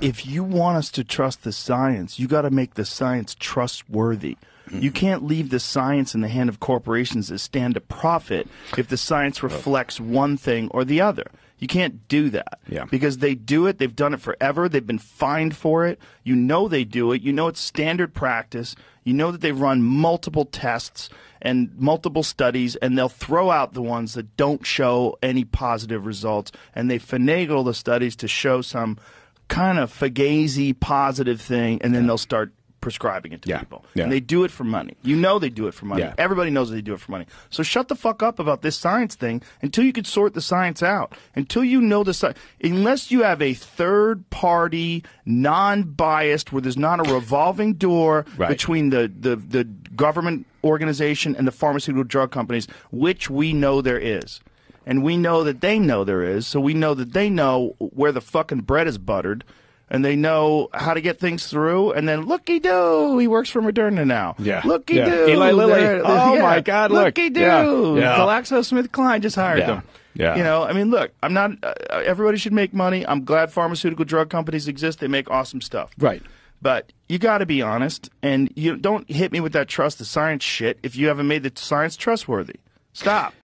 If you want us to trust the science, you got to make the science trustworthy. You mm-hmm. can't leave the science in the hand of corporations that stand to profit if the science reflects one thing or the other. You can't do that. Yeah. Because they do it, they've done it forever, they've been fined for it. You know they do it, you know it's standard practice, you know that they've run multiple tests and multiple studies, and they'll throw out the ones that don't show any positive results, and they finagle the studies to show some kind of fugazi positive thing, and then they'll start prescribing it to Yeah. people. Yeah. And they do it for money. You know they do it for money. Yeah. Everybody knows they do it for money. So shut the fuck up about this science thing until you can sort the science out. Until you know the science. Unless you have a third party, non-biased, where there's not a revolving door Right. between the, the, the government organization and the pharmaceutical drug companies, which we know there is. And we know that they know there is, so we know that they know where the fucking bread is buttered, and they know how to get things through. And then looky do, he works for Moderna now. Yeah. looky Yeah. doo, Eli Lilly. there- Oh, yeah. my God, look. looky doo, Yeah. Yeah. GlaxoSmithKline just hired Yeah. them. Yeah. You know, I mean, look, I'm not. Uh, everybody should make money. I'm glad pharmaceutical drug companies exist. They make awesome stuff. Right. But you got to be honest, and you don't hit me with that trust the science shit if you haven't made the science trustworthy. Stop.